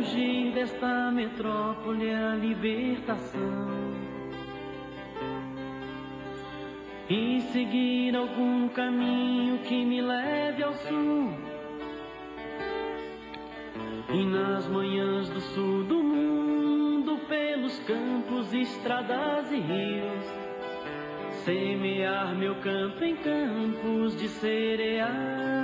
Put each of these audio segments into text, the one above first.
fugir desta metrópole a libertação e seguir algum caminho que me leve ao sul. E nas manhãs do sul do mundo, pelos campos, estradas e rios, semear meu campo em campos de cereal.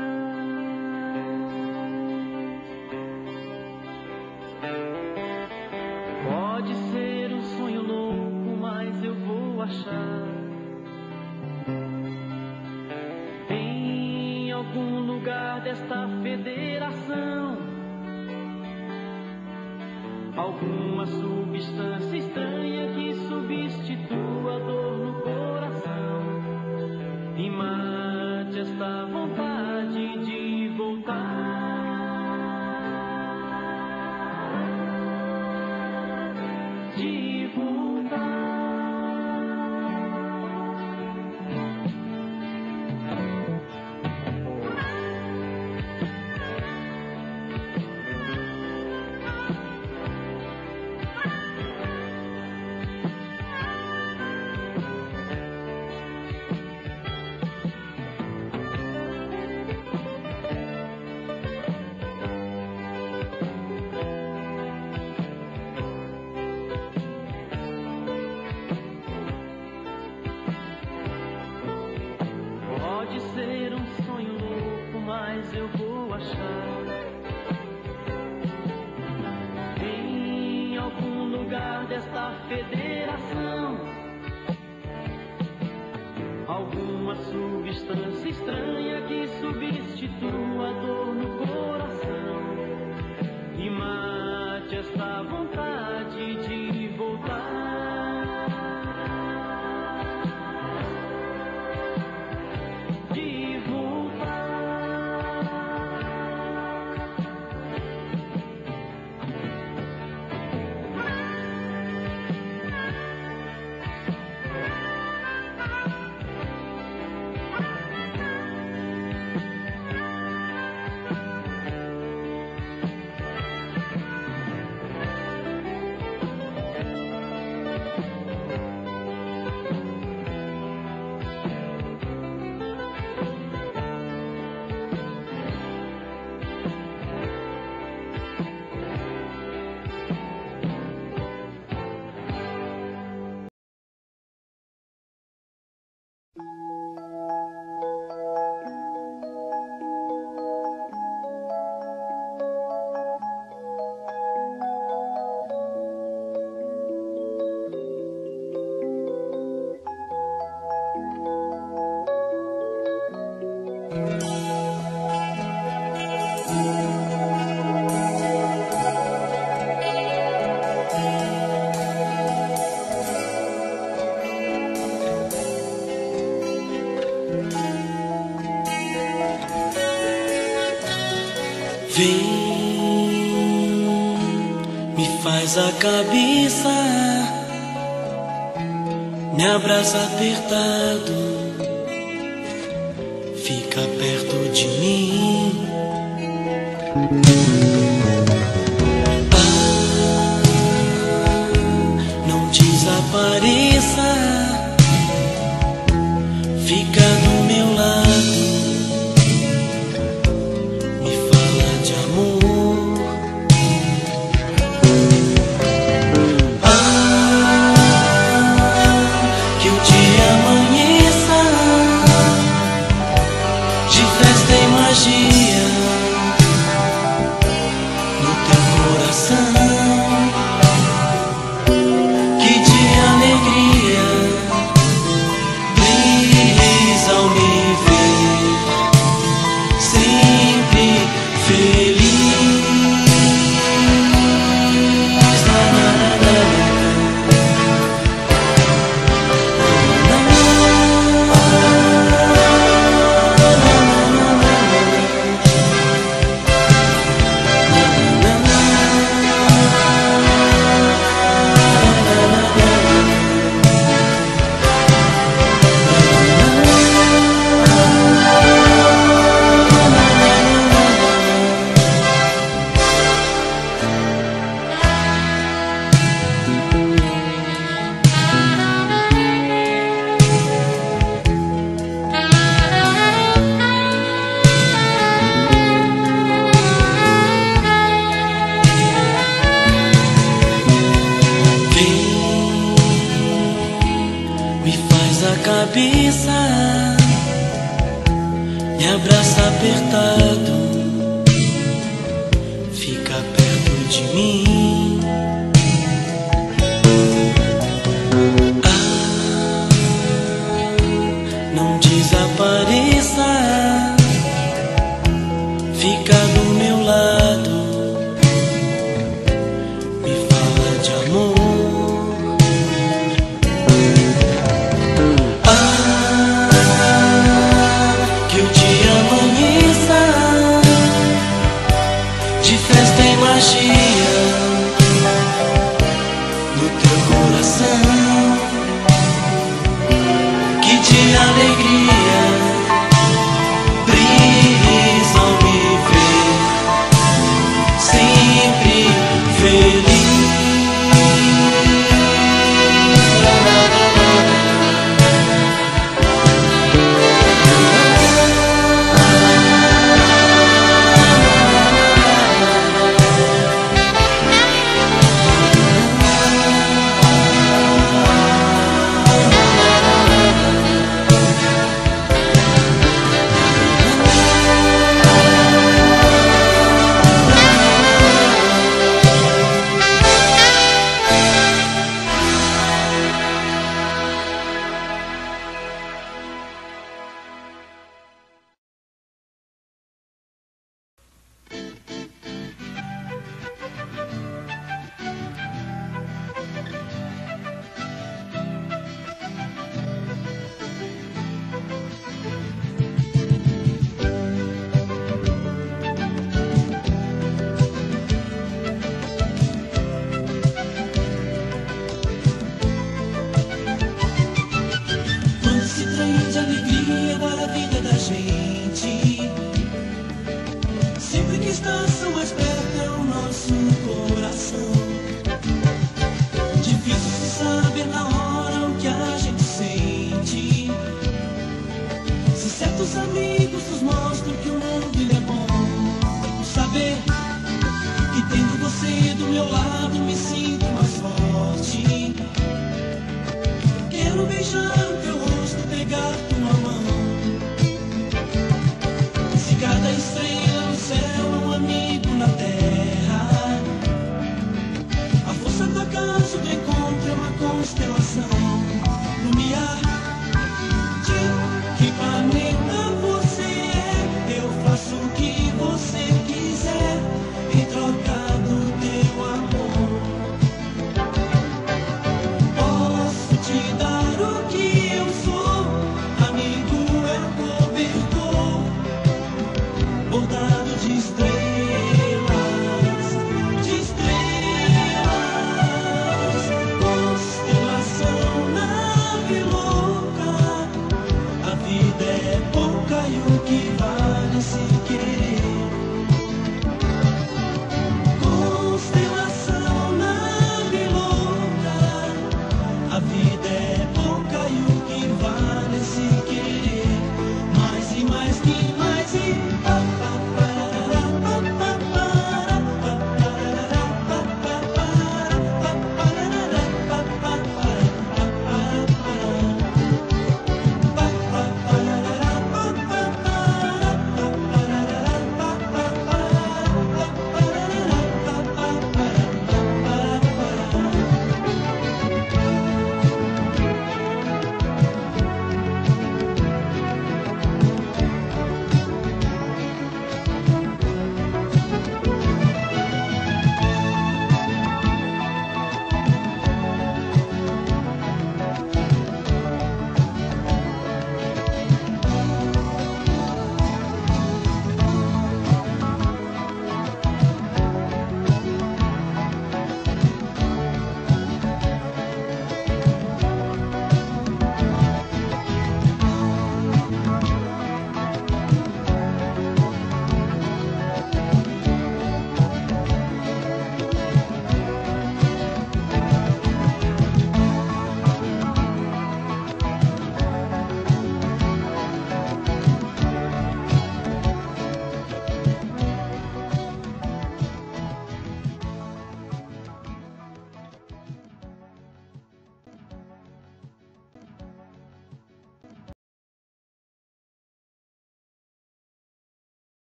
A cabeça, me abraça apertado, fica perto de mim. Quando se transmite alegria para a vida da gente. Sempre que estação mais perto é o nosso coração. Difícil se saber na hora o que a gente sente. Se certos amigos nos mostram que o mundo é bom Saber que tendo você do meu lado me sinto mais forte. Quero beijar constelação.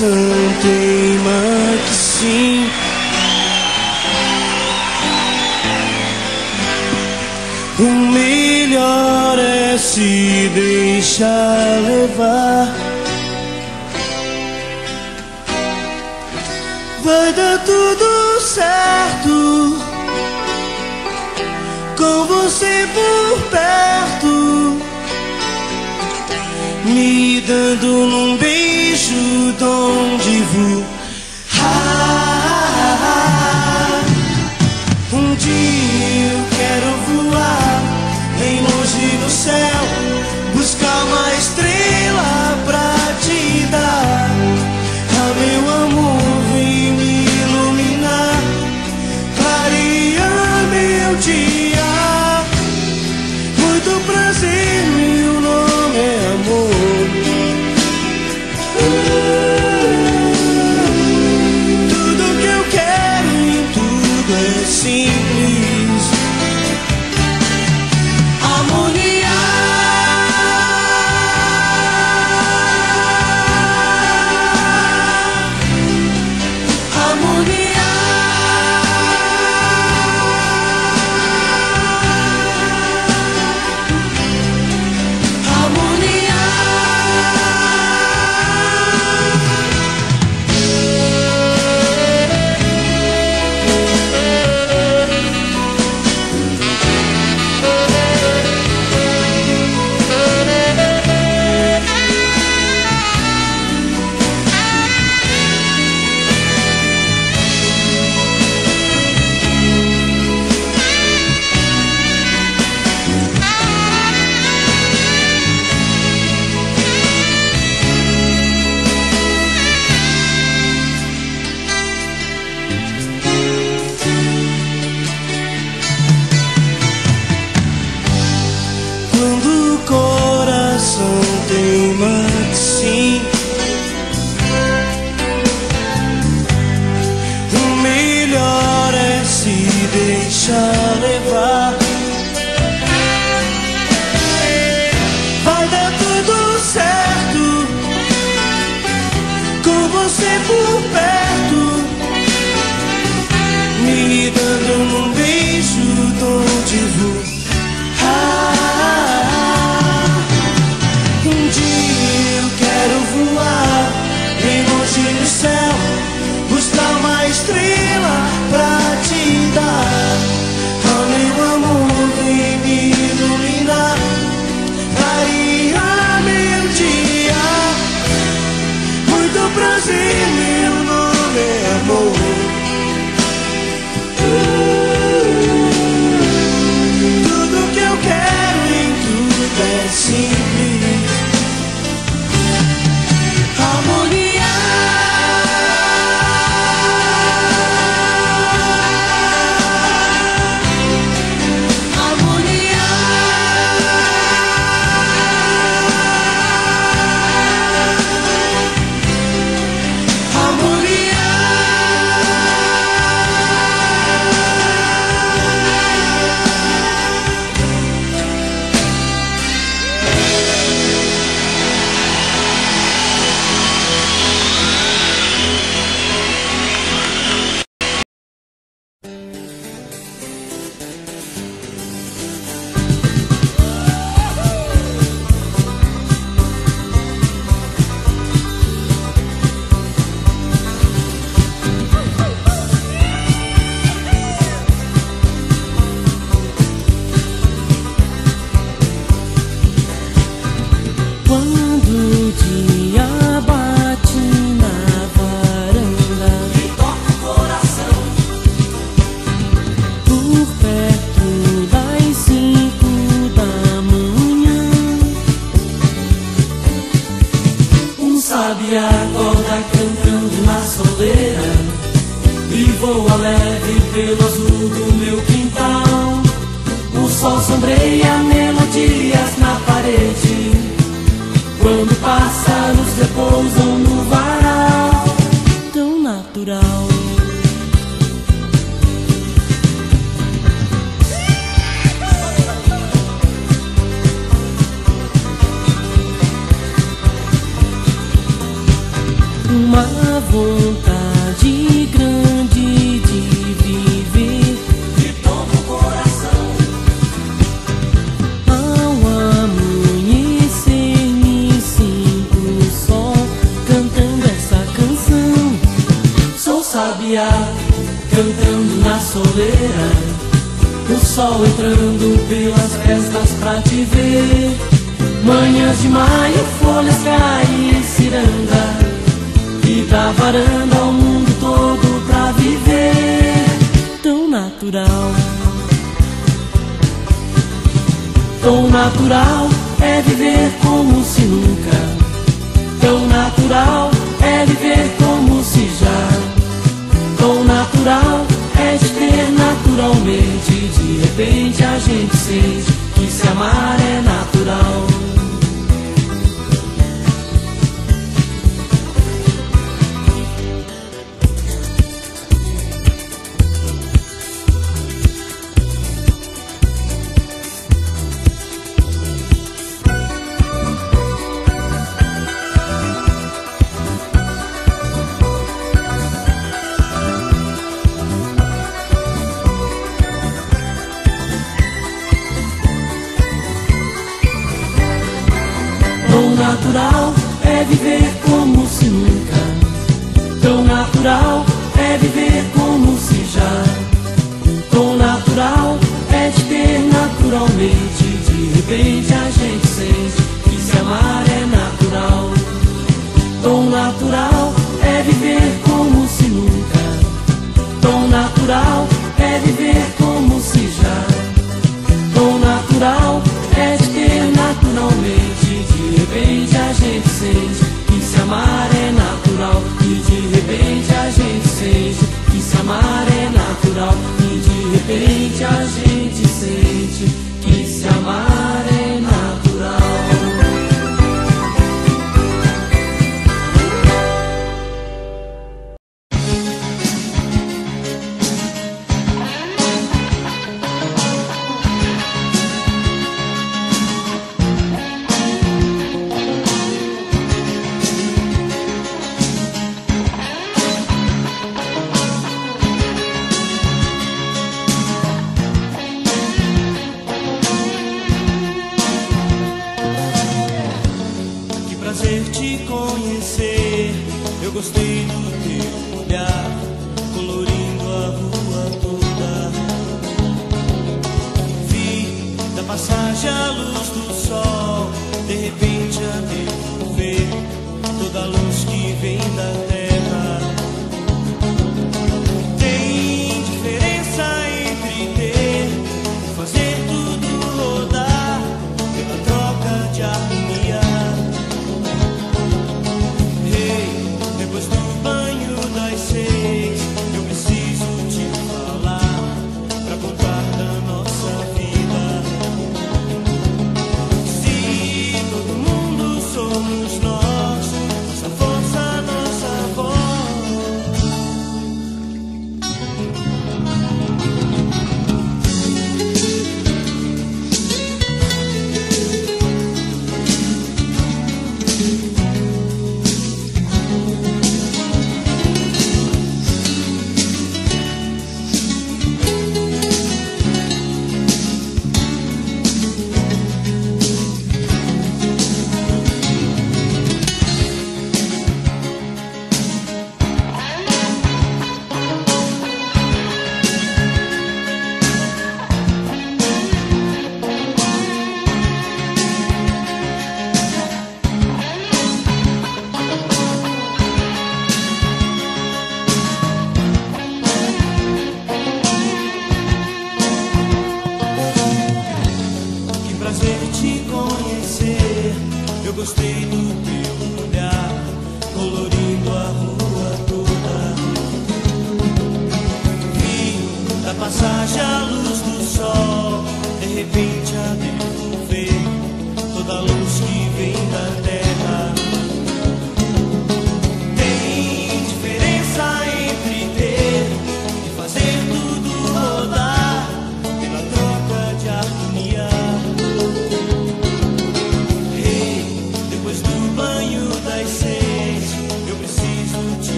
coração teima que sim. O melhor é se deixar levar. Vai dar tudo certo com você por perto me dando um beijo dom de vu. see. dando um beijo de luz. Tão natural é viver como se nunca. Tão natural é viver como se já. Tão natural é de ter naturalmente. De repente a gente sente que se amar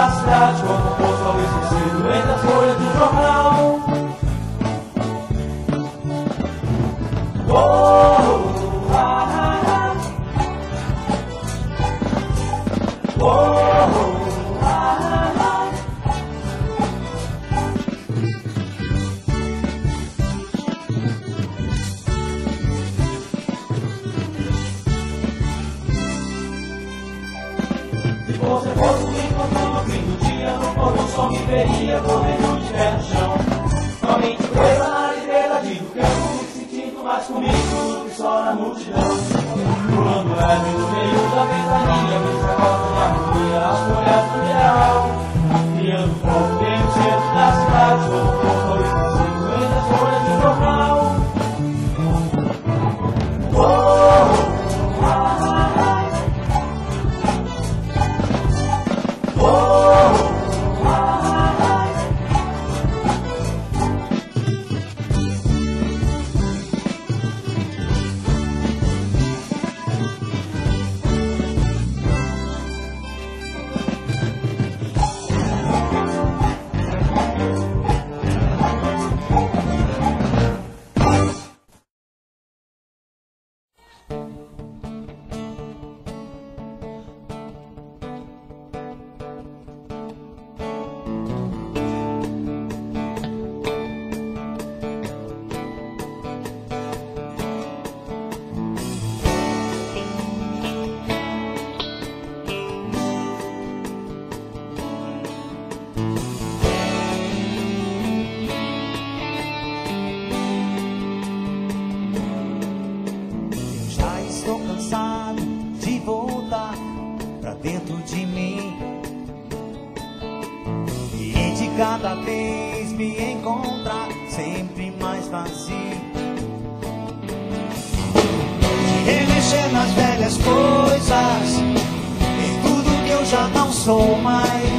da cidade como um postal esquecido entre as folhas do jornal. Oh! soul, my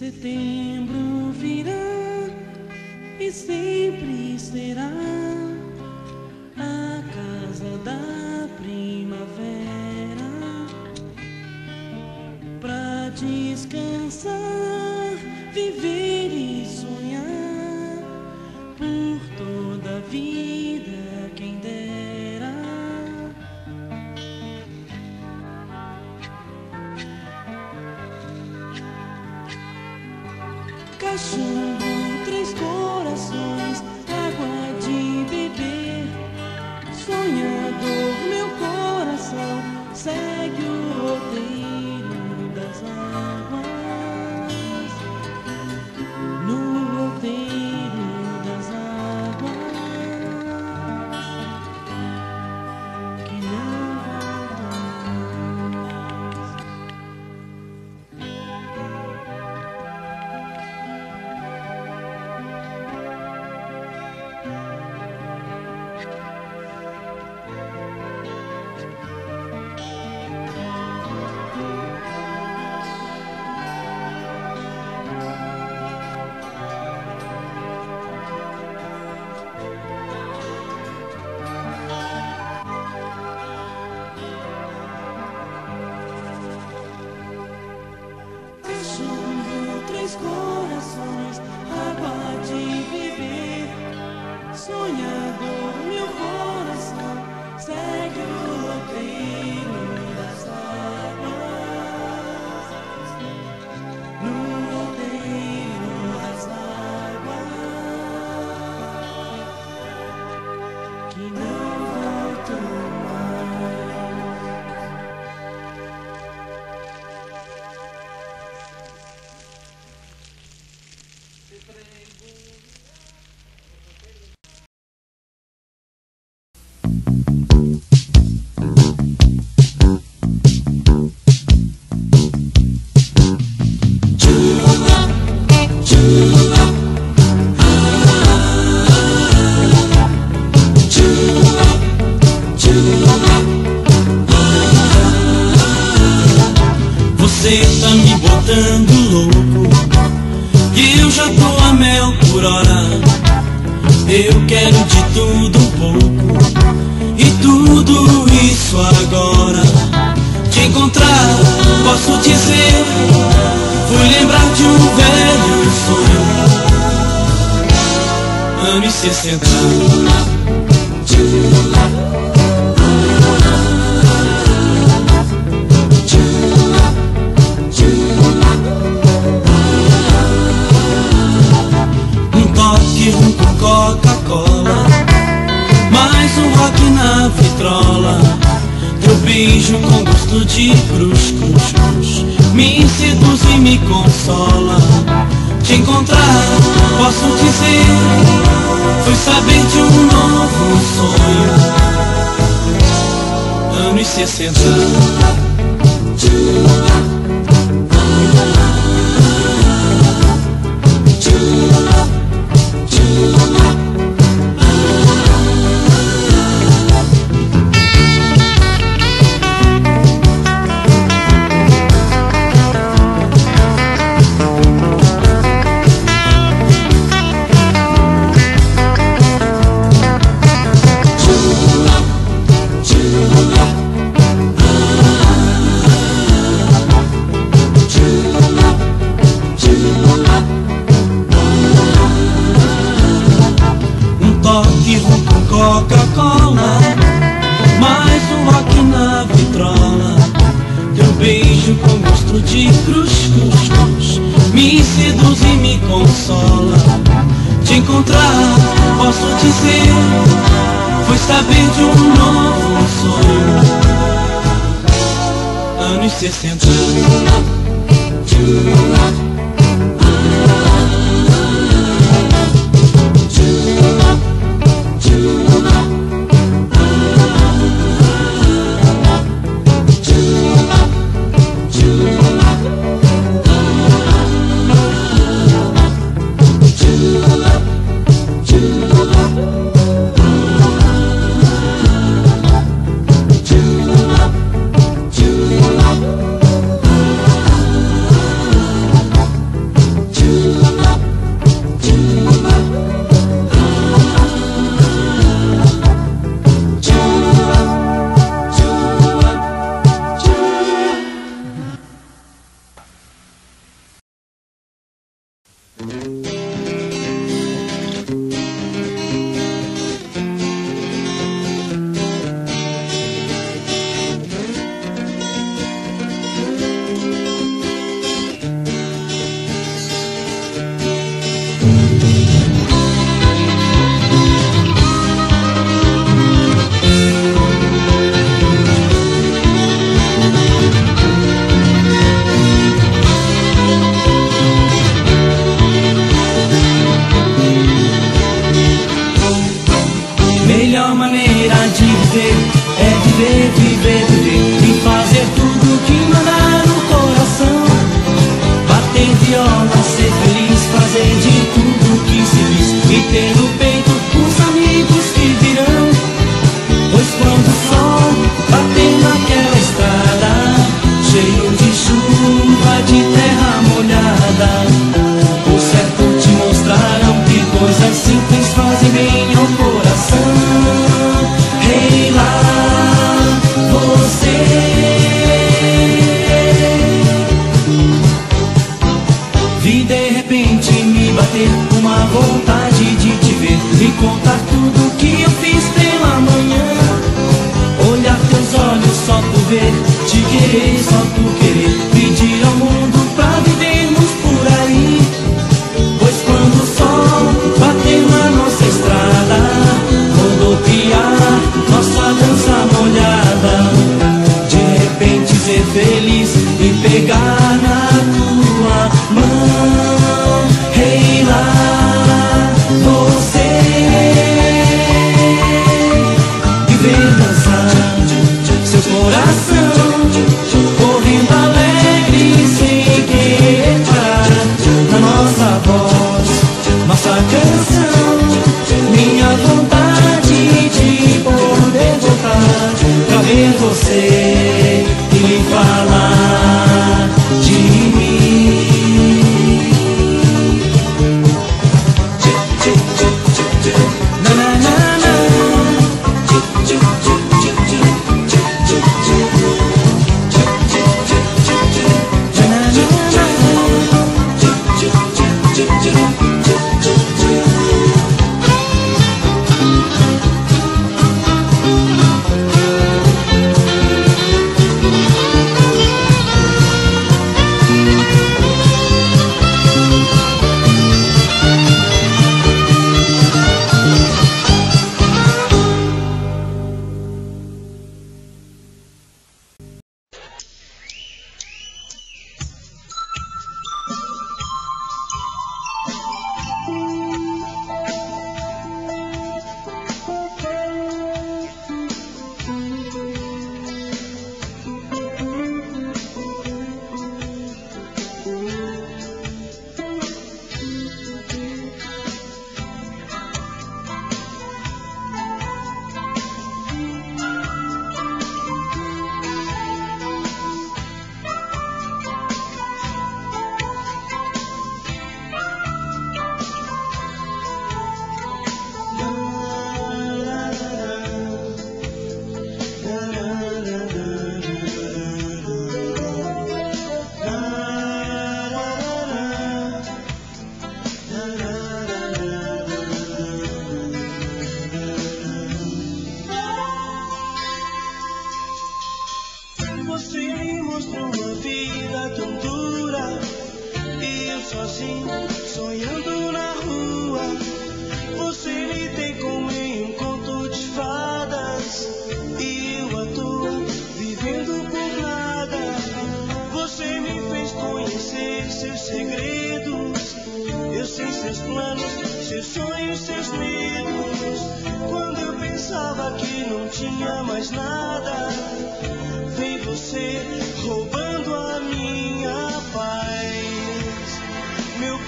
Setembro virá e sempre será a casa da primavera para descansar. se sentar.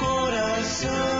corazón.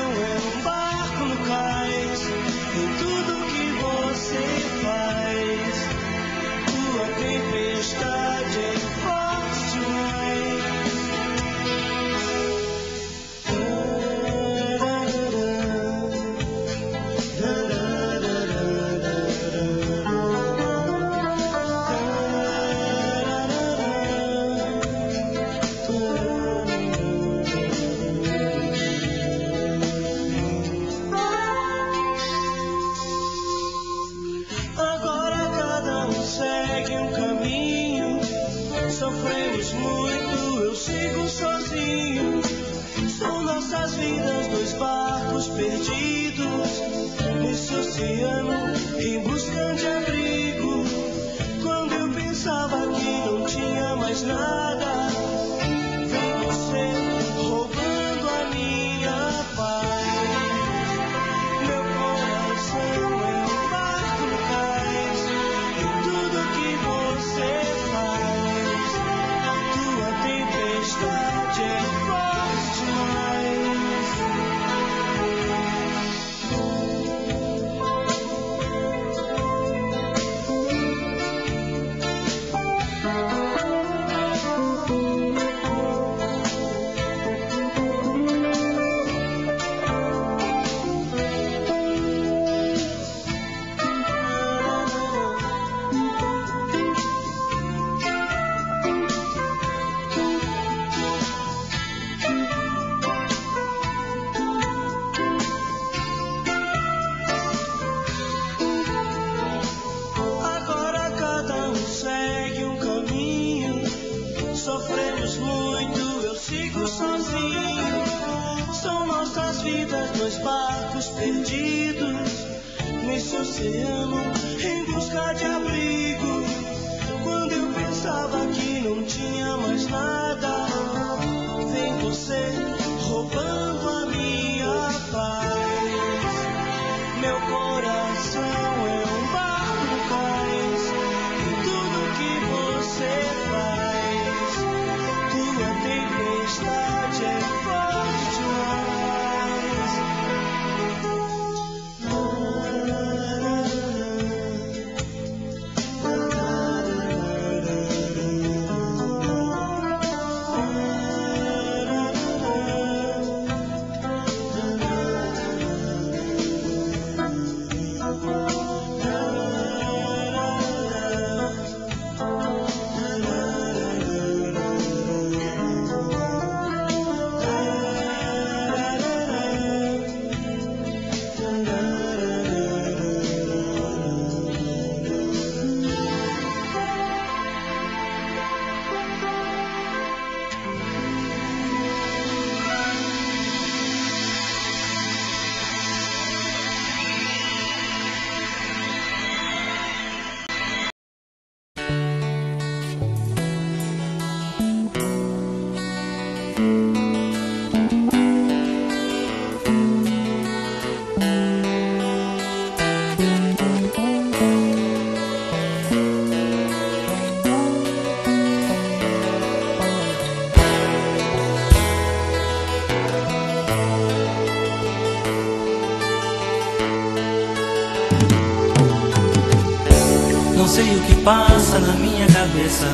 passa na minha cabeça.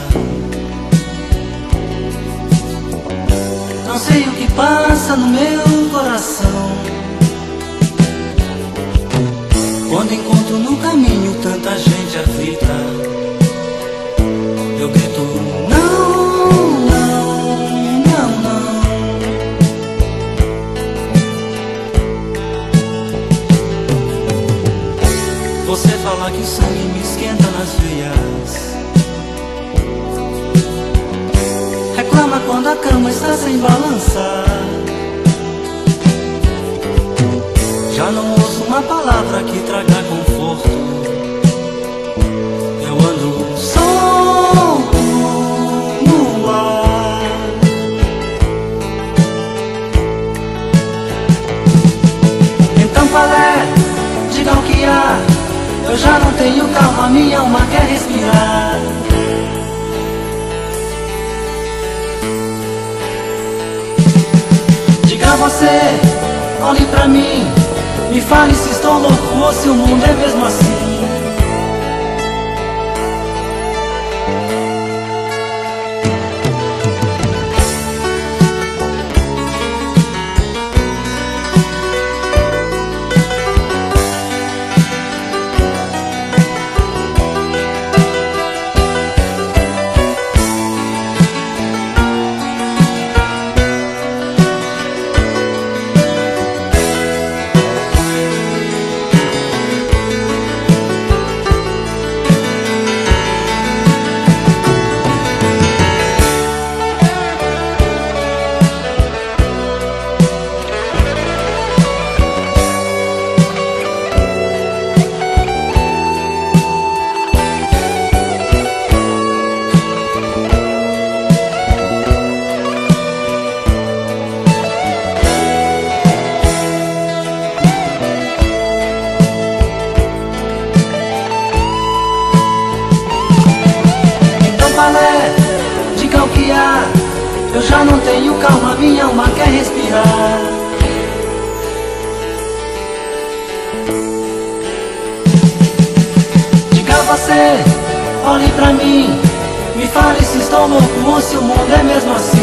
Não sei o que passa no meu coração. Quando encontro no caminho tanta gente aflita. fala que o sangue me esquenta nas veias Reclama quando a cama está sem balançar Já não ouço uma palavra que traga conforto. Eu ando solto no ar. Então qual é? Diga o que há. Eu já não tenho calma, minha alma quer respirar. Diga você, olhe pra mim, me fale se estou louco ou se o mundo é mesmo assim. Já não tenho calma, minha alma quer respirar. Diga você, olhe pra mim, me fale se estou louco ou se o mundo é mesmo assim.